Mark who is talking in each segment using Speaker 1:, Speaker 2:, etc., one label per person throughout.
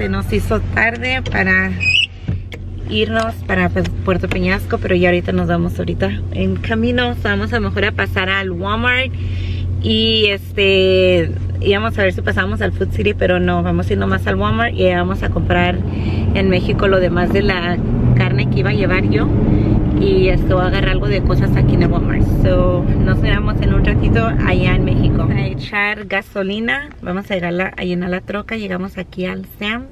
Speaker 1: se nos hizo tarde para irnos para pues, Puerto Peñasco, pero ya ahorita nos vamos ahorita en camino, vamos a mejor a pasar al Walmart y este íbamos a ver si pasamos al Food City, pero no, vamos a ir nomás al Walmart y vamos a comprar en México lo demás de la carne que iba a llevar yo y esto voy a agarrar algo de cosas aquí en el Walmart. So, nos veremos en un ratito allá en México. A echar gasolina, vamos a llegar a llenar la troca, llegamos aquí al Sam's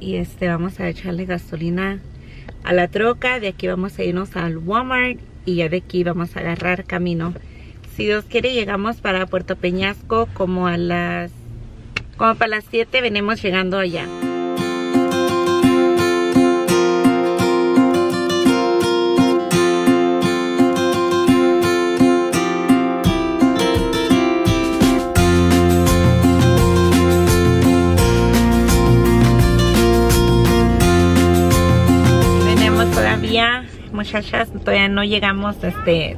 Speaker 1: y este vamos a echarle gasolina a la troca, de aquí vamos a irnos al Walmart y ya de aquí vamos a agarrar camino. Si Dios quiere llegamos para Puerto Peñasco como a las como para las 7 venimos llegando allá. Muchachas, todavía no llegamos, este,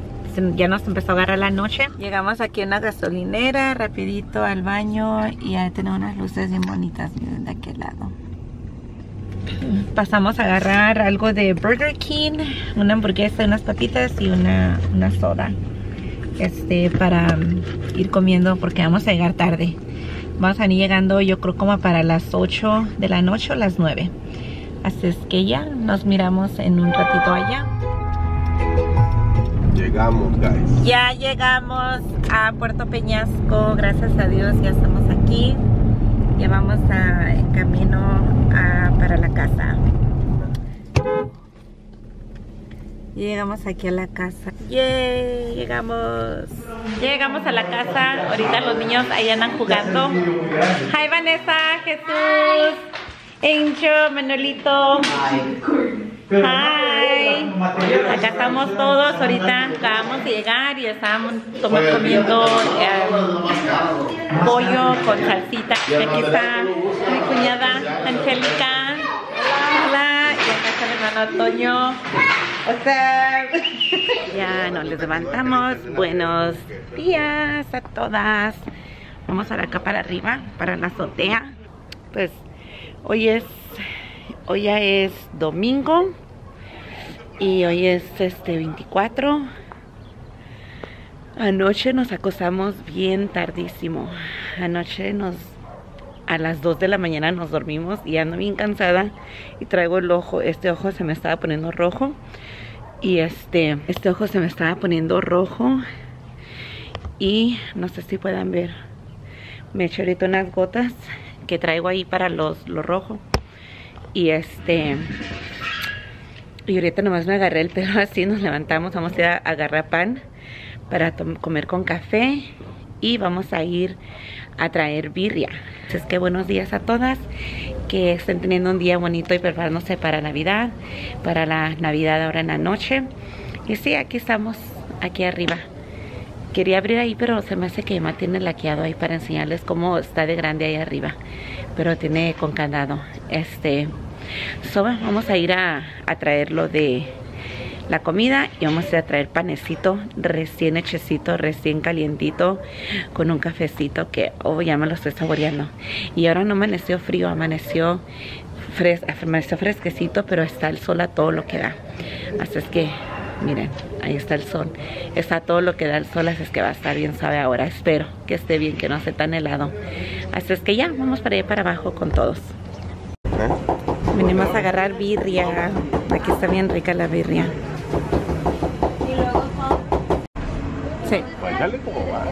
Speaker 1: ya nos empezó a agarrar la noche. Llegamos aquí a una gasolinera, rapidito al baño y ya tenemos unas luces bien bonitas, miren de aquel lado. Pasamos a agarrar algo de Burger King, una hamburguesa, unas papitas y una, una soda. Este, para um, ir comiendo porque vamos a llegar tarde. Vamos a ir llegando yo creo como para las 8 de la noche o las 9. Así es que ya nos miramos en un ratito allá.
Speaker 2: Llegamos, guys.
Speaker 1: Ya llegamos a Puerto Peñasco, gracias a Dios ya estamos aquí. Ya vamos a, en camino a- para la casa. Llegamos aquí a la casa. ¡Yay! Llegamos. Ya llegamos a la casa. Ahorita los niños ahí andan jugando. Hi Vanessa, Jesús, Angel, Manuelito. Hi. Acá estamos todos. Ahorita acabamos de llegar y estábamos tomo- comiendo eh, pollo con salsita. Y aquí está mi cuñada Angélica. Hola. Y acá está mi hermano up? Ya nos les levantamos. Buenos días a todas. Vamos ahora acá para arriba, para la azotea. Pues hoy es, hoy ya es domingo y hoy es este 24. Anoche nos acostamos bien tardísimo. Anoche nos a las 2 de la mañana nos dormimos y ando bien cansada y traigo el ojo, este ojo se me estaba poniendo rojo y este este ojo se me estaba poniendo rojo y no sé si puedan ver me eché ahorita unas gotas que traigo ahí para los lo rojo y este y ahorita nomás me agarré el pelo así nos levantamos vamos a ir a agarrar pan para comer con café y vamos a ir a traer birria. Así es que buenos días a todas, que estén teniendo un día bonito y preparándose para Navidad, para la Navidad ahora en la noche. Y sí, aquí estamos, aquí arriba. Quería abrir ahí, pero se me hace que Emma tiene laqueado ahí para enseñarles cómo está de grande ahí arriba. Pero tiene con candado. Este, so, vamos a ir a, a traerlo de la comida y vamos a traer panecito recién hechecito, recién calientito con un cafecito que oh ya me lo estoy saboreando. Y ahora no amaneció frío, amaneció fres amaneció fresquecito pero está el sol a todo lo que da. Así es que miren ahí está el sol. Está todo lo que da el sol así es que va a estar bien suave ahora. Espero que esté bien, que no esté tan helado. Así es que ya, vamos para allá para abajo con todos. Venimos a agarrar birria. Aquí está bien rica la birria. Sí.
Speaker 2: Pues echarle como va.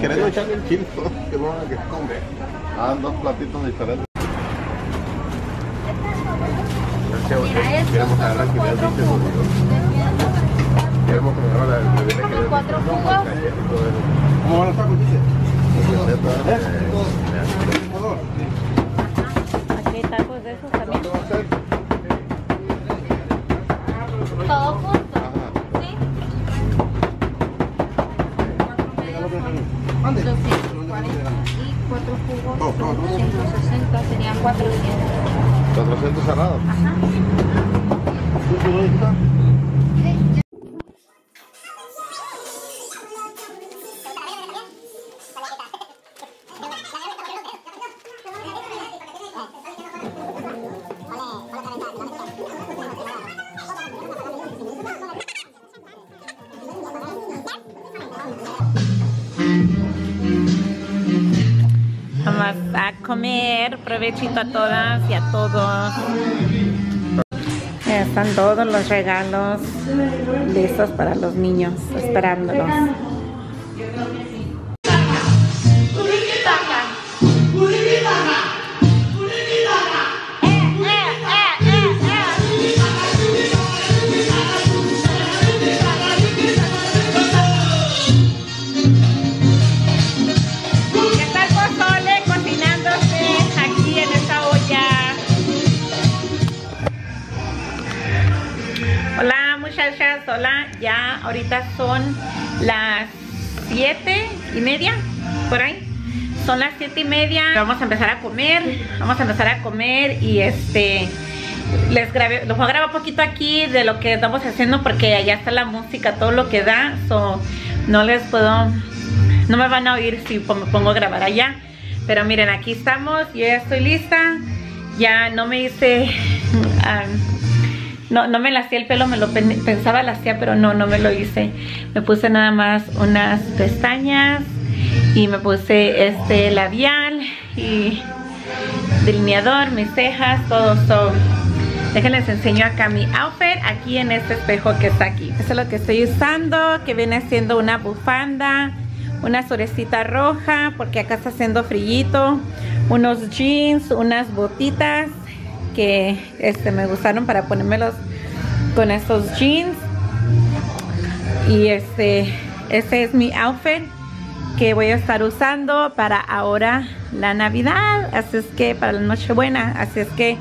Speaker 2: Queriendo echarle el chile, que no que come. Ah, dos platitos diferentes. Queremos agarrar que veas dice Queremos que me la bebida que
Speaker 3: cuatro jugos.
Speaker 2: ¿Cómo van los tacos, dice? A
Speaker 1: comer. Provechito a todas y a todos. Están todos los regalos listos para los niños, esperándolos. Ahorita son las siete y media, por ahí. Son las siete y media, vamos a empezar a comer, vamos a empezar a comer y este, les grabé, los voy a grabar un poquito aquí de lo que estamos haciendo porque allá está la música, todo lo que da, so, no les puedo, no me van a oír si me pongo a grabar allá. Pero miren, aquí estamos, yo ya estoy lista, ya no me hice... ah, no, no me lasté el pelo, me lo pen- pensaba lasear, pero no, no me lo hice. Me puse nada más unas pestañas y me puse este labial y delineador, mis cejas, todo. So, déjenles enseño acá mi outfit aquí en este espejo que está aquí. Eso es lo que estoy usando, que viene siendo una bufanda, una surecita roja, porque acá está haciendo frillito, unos jeans, unas botitas que este, me gustaron para ponérmelos con estos jeans. Y este, este es mi outfit que voy a estar usando para ahora la Navidad. Así es que para la Nochebuena. Así es que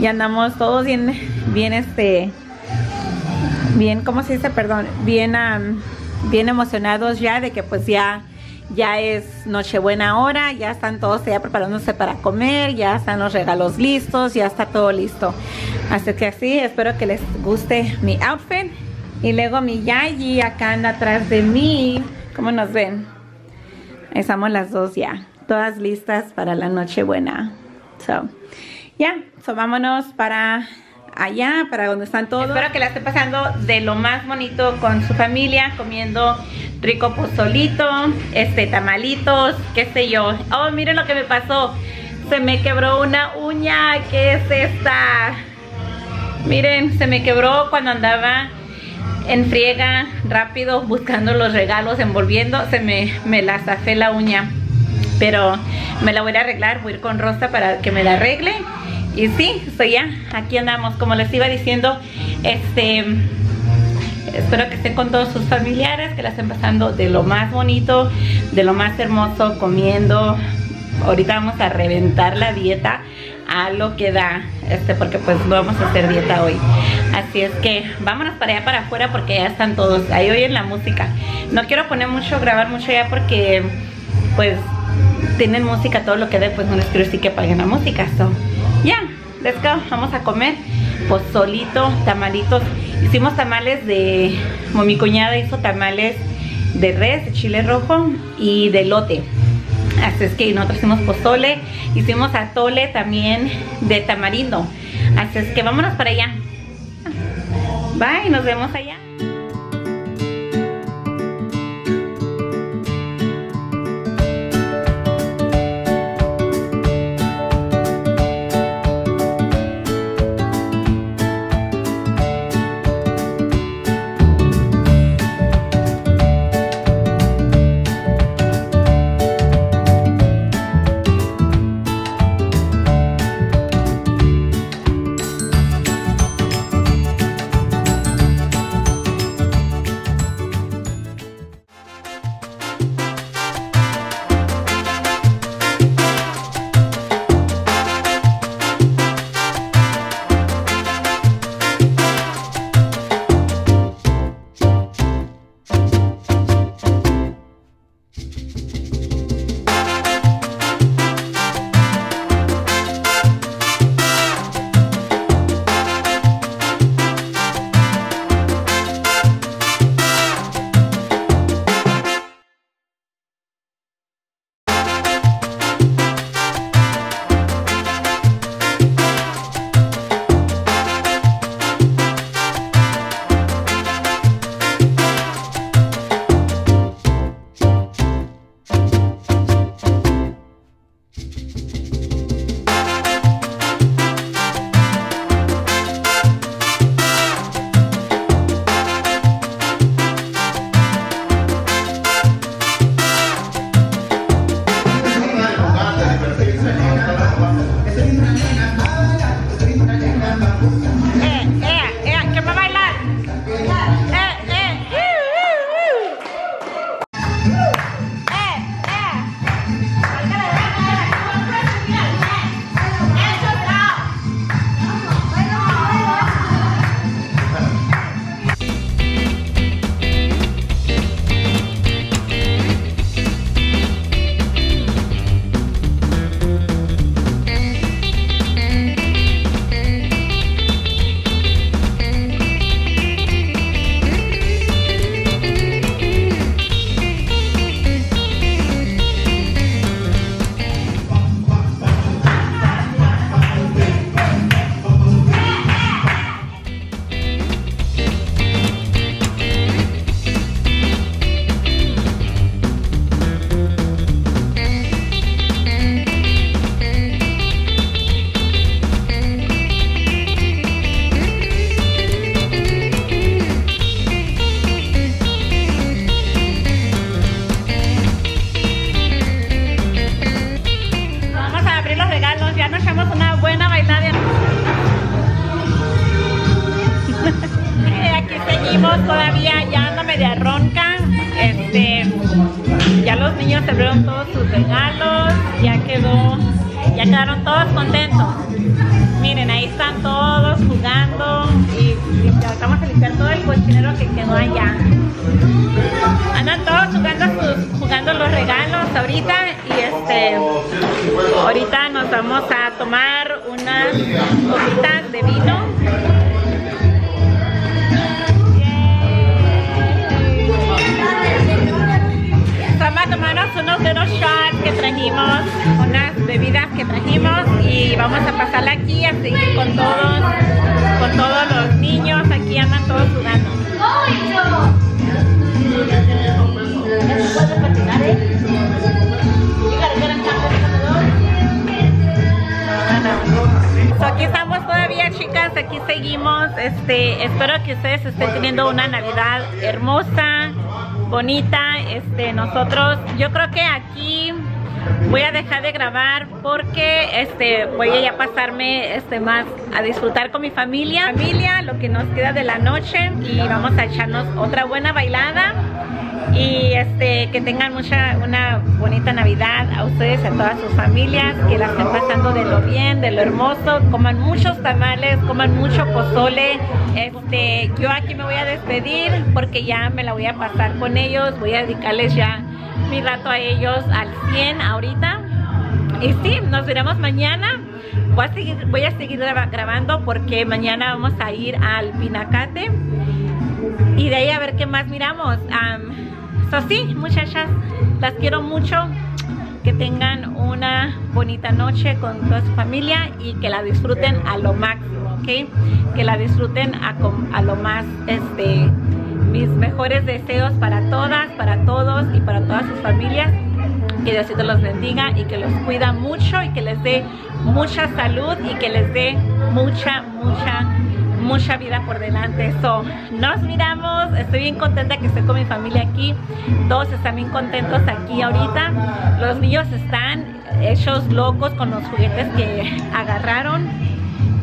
Speaker 1: ya andamos todos bien, bien este, bien, ¿cómo se dice? Perdón, bien, am, bien emocionados ya de que pues ya, ya es Nochebuena ahora, ya están todos ya preparándose para comer, ya están los regalos listos, ya está todo listo. Así que así, espero que les guste mi outfit. Y luego mi Yayi acá anda atrás de mí. ¿Cómo nos ven? Estamos las dos ya, todas listas para la Nochebuena. So, ya, so vámonos para allá, para donde están todos. Espero que la esté pasando de lo más bonito con su familia, comiendo rico pozolito, este, tamalitos, qué sé yo. Oh, miren lo que me pasó. Se me quebró una uña, ¿qué es esta? Miren, se me quebró cuando andaba en friega, rápido, buscando los regalos, envolviendo, se me, me la zafé la uña. Pero me la voy a arreglar, voy a ir con Rosa para que me la arregle. Y sí, estoy ya, aquí andamos. Como les iba diciendo, este espero que estén con todos sus familiares, que la estén pasando de lo más bonito, de lo más hermoso, comiendo. Ahorita vamos a reventar la dieta a lo que da, este, porque pues no vamos a hacer dieta hoy. Así es que vámonos para allá para afuera porque ya están todos. Ahí oyen la música. No quiero poner mucho, grabar mucho ya porque pues tienen música, todo lo que dé, pues no les quiero decir que paguen la música. So, ya, let's go, vamos a comer pozolito, tamalitos. Hicimos tamales de, como mi cuñada hizo tamales de res, de chile rojo y de lote. Así es que nosotros hicimos pozole, hicimos atole también de tamarindo. Así es que vámonos para allá. Bye, nos vemos allá. Se abrieron todos sus regalos, ya quedó, ya quedaron todos contentos. Miren, ahí están todos jugando y, vamos a limpiar todo el cochinero que quedó allá. Andan todos jugando, jugando los regalos ahorita y este ahorita nos vamos a tomar unas copitas de vino vamos a tomarnos unos de los shots que trajimos, unas bebidas que trajimos y vamos a pasarla aquí a seguir con todos, con todos los niños, aquí andan todos jugando. aquí estamos todavía chicas, aquí seguimos, este, espero que ustedes estén teniendo una Navidad hermosa, bonita. Este, nosotros, yo creo que aquí voy a dejar de grabar porque este voy a pasarme este más a disfrutar con mi familia. Familia lo que nos queda de la noche y vamos a echarnos otra buena bailada. Y este que tengan mucha una bonita navidad a ustedes a todas sus familias que la estén pasando de lo bien de lo hermoso. Coman muchos tamales coman mucho pozole. Este yo aquí me voy a despedir porque ya me la voy a pasar con ellos. Voy a dedicarles ya mi rato a ellos al 100 ahorita y sí nos veremos mañana voy a seguir voy a seguir grabando porque mañana vamos a ir al pinacate y de ahí a ver qué más miramos So, sí, muchachas, las quiero mucho. Que tengan una bonita noche con toda su familia y que la disfruten a lo máximo, ¿ok? Que la disfruten a, a lo más, este, mis mejores deseos para todas, para todos y para todas sus familias. Que Diosito los bendiga y que los cuida mucho y que les dé mucha salud y que les dé mucha, mucha mucha vida por delante. So, nos miramos, estoy bien contenta que estoy con mi familia aquí. Todos están bien contentos aquí ahorita. Los niños están hechos locos con los juguetes que agarraron.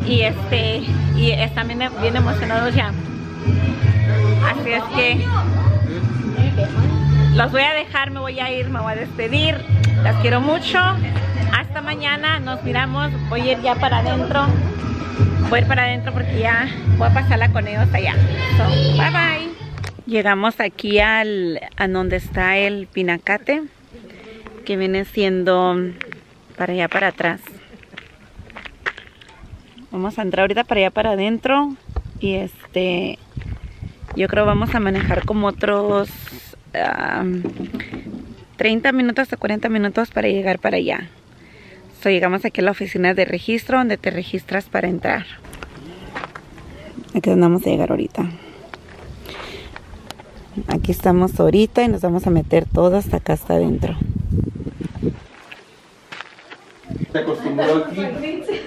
Speaker 1: Y este y están bien, bien emocionados ya. Así es que los voy a dejar, me voy a ir, me voy a despedir. Las quiero mucho. Hasta mañana, nos miramos. Voy a ir ya para adentro voy a ir para adentro porque ya voy a pasarla con ellos allá. bye bye. Llegamos aquí al, a donde está el pinacate, que viene siendo para allá para atrás. Vamos a entrar ahorita para allá para adentro y este, yo creo vamos a manejar como otros 30 minutos a 40 minutos para llegar para allá llegamos aquí a la oficina de registro donde te registras para entrar. Aquí vamos a llegar ahorita. Aquí estamos ahorita y nos vamos a meter todo hasta acá hasta adentro.
Speaker 4: Se acostumbró aquí,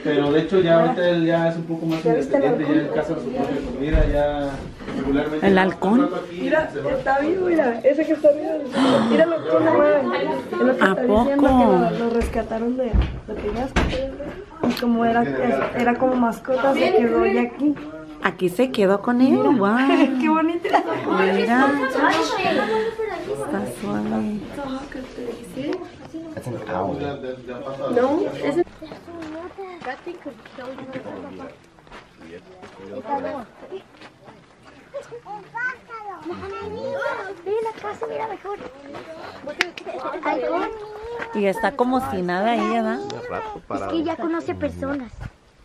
Speaker 4: pero de hecho ya ahorita él ya es un poco más independiente, ya él caza su propia comida, ya regularmente...
Speaker 1: ¿El halcón?
Speaker 5: Mira, está vivo, mira, ese que está vivo, mira lo que lo mueve. Es lo que
Speaker 1: ¿A
Speaker 5: está
Speaker 1: poco?
Speaker 5: lo, rescataron de lo que ya Y como era, era como mascota, se quedó ya aquí.
Speaker 1: Aquí se quedó con él, wow.
Speaker 5: Qué bonito.
Speaker 1: Mira. Está suave.
Speaker 2: Es un owl.
Speaker 5: No, ese
Speaker 6: Un pájaro. Mira, casi mira mejor.
Speaker 1: Y está como si nada ahí, ¿verdad?
Speaker 6: Es que ya conoce personas.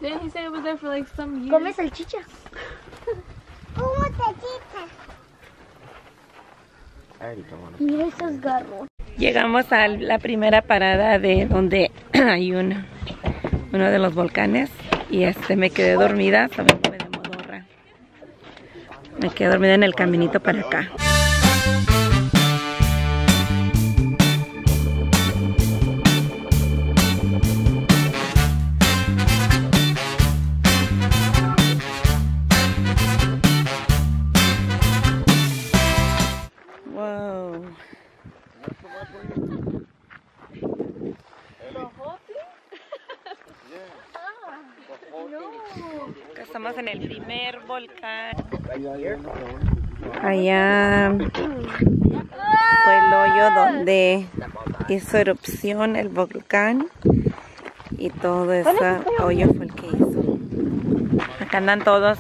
Speaker 5: Didn't he say it was there for like some years?
Speaker 6: Come salchicha. Como salchicha. Mira esos garros.
Speaker 1: Llegamos a la primera parada de donde hay un, uno de los volcanes y este me quedé dormida, me de modorra. Me quedé dormida en el caminito para acá. Allá. fue el hoyo donde hizo erupción el volcán y todo ese hoyo fue el que hizo. Acá andan todos,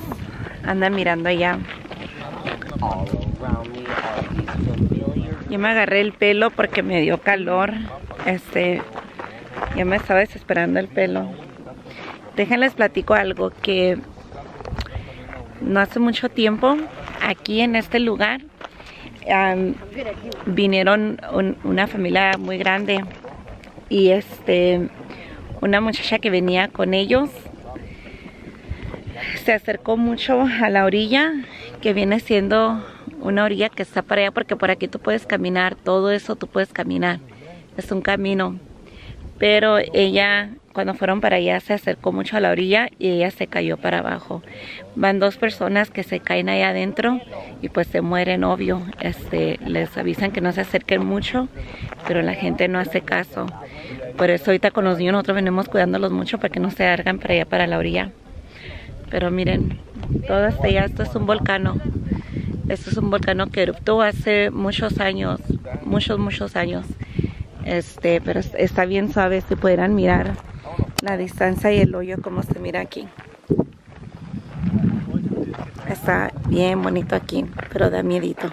Speaker 1: andan mirando allá. Yo me agarré el pelo porque me dio calor. Este, ya me estaba desesperando el pelo. Déjenles platico algo que no hace mucho tiempo aquí en este lugar vinieron una familia muy grande y este una muchacha que venía con ellos se acercó mucho a la orilla que viene siendo una orilla que está para allá porque por aquí tú puedes caminar todo eso tú puedes caminar. Es un camino pero ella cuando fueron para allá se acercó mucho a la orilla y ella se cayó para abajo. Van dos personas que se caen ahí adentro y pues se mueren, obvio. Este, les avisan que no se acerquen mucho, pero la gente no hace caso. Por eso ahorita con los niños nosotros venimos cuidándolos mucho para que no se argan para allá, para la orilla. Pero miren, todo hasta allá, esto es un volcán. Esto es un volcán que eruptó hace muchos años, muchos, muchos años. Este, pero está bien suave, si pudieran mirar la distancia y el hoyo como se mira aquí. Está bien bonito aquí, pero da miedito.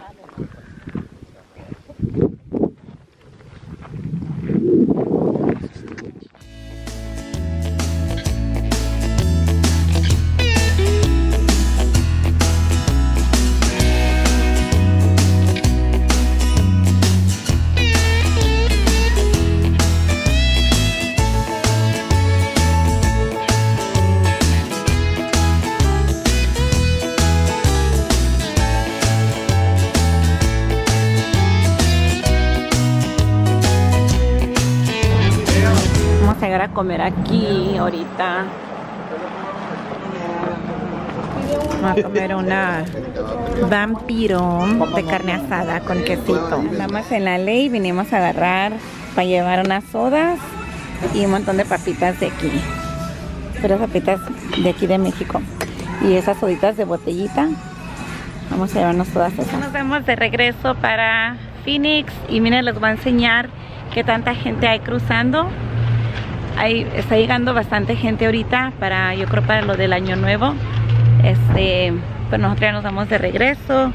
Speaker 1: Comer aquí ahorita. Vamos a comer una vampiro de carne asada con quesito. Estamos en la ley, vinimos a agarrar para llevar unas sodas y un montón de papitas de aquí. Pero papitas de aquí de México. Y esas soditas de botellita. Vamos a llevarnos todas esas. Nos vemos de regreso para Phoenix y miren les voy a enseñar qué tanta gente hay cruzando está llegando bastante gente ahorita para, yo creo para lo del año nuevo. Este, pues nosotros ya nos vamos de regreso.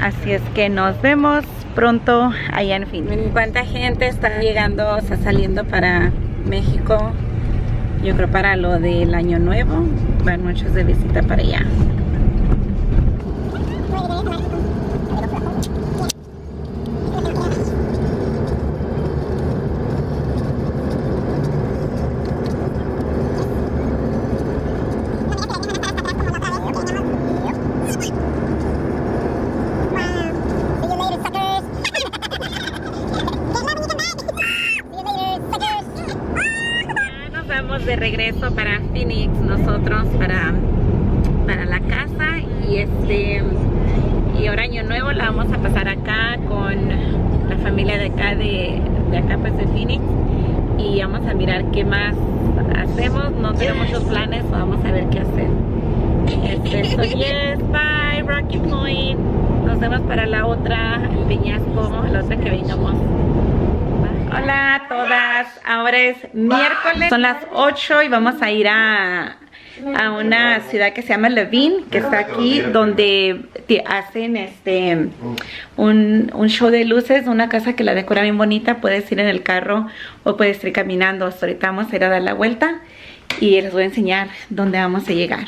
Speaker 1: Así es que nos vemos pronto allá en fin. ¿Cuánta gente está llegando, está saliendo para México? Yo creo para lo del año nuevo. Van muchos de visita para allá. De regreso para Phoenix nosotros para, para la casa. Y este y ahora año nuevo la vamos a pasar acá con la familia de acá de, de acá pues de Phoenix. Y vamos a mirar qué más hacemos. No tengo muchos planes vamos a ver qué hacer. Este, so yes, bye Rocky Point. Nos vemos para la otra el peñasco la otra que vengamos Hola a todas, ahora es miércoles, son las 8 y vamos a ir a, a una ciudad que se llama Levine, que está aquí donde hacen este un, un, show de luces, una casa que la decora bien bonita, puedes ir en el carro o puedes ir caminando, ahorita vamos a ir a dar la vuelta y les voy a enseñar dónde vamos a llegar.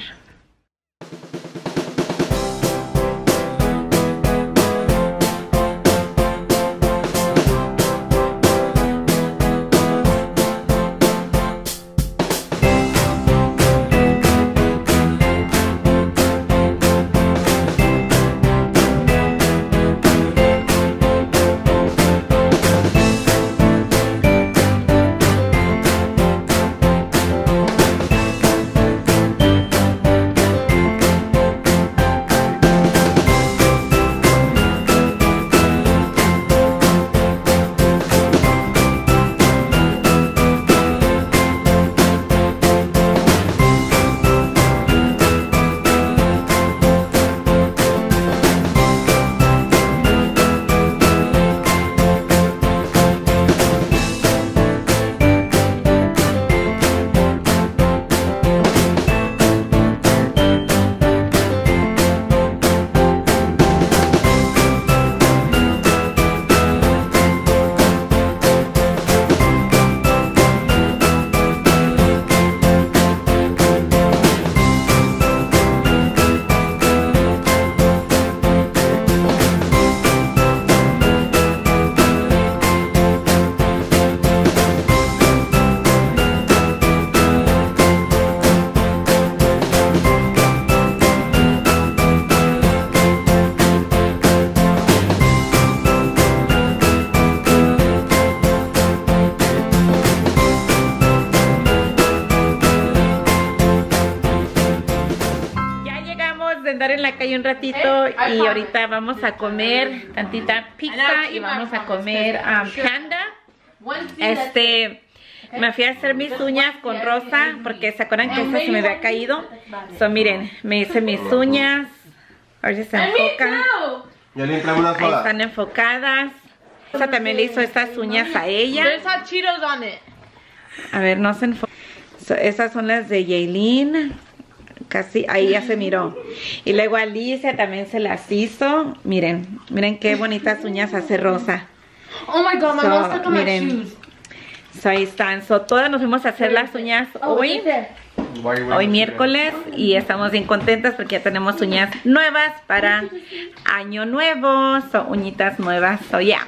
Speaker 1: Calle un ratito y ahorita vamos a comer tantita pizza y vamos a comer um, panda. Este, me fui a hacer mis uñas con rosa porque se acuerdan que esta se me había caído. So, miren, me hice mis uñas. A ver si se enfoca.
Speaker 2: Ya le trae una
Speaker 1: Ahí
Speaker 2: sola.
Speaker 1: están enfocadas. Rosa también le hizo estas uñas a ella. A ver, no se enfoca. So, esas son las de Yailin. Casi, ahí ya se miró. Y luego Alicia también se las hizo. Miren, miren qué bonitas uñas hace Rosa.
Speaker 7: Oh my god, my
Speaker 1: So,
Speaker 7: mom's stuck on my
Speaker 1: miren.
Speaker 7: shoes.
Speaker 1: So, ahí están. So, todas nos fuimos a hacer las uñas hoy. Hoy miércoles y estamos bien contentas porque ya tenemos uñas nuevas para año nuevo, son uñitas nuevas, so ya.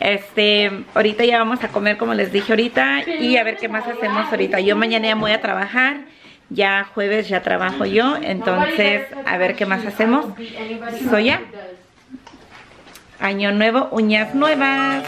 Speaker 1: Este, ahorita ya vamos a comer como les dije ahorita y a ver qué más hacemos ahorita. Yo mañana ya voy a trabajar, ya jueves ya trabajo yo, entonces a ver qué más hacemos. So ya. Año nuevo, uñas nuevas.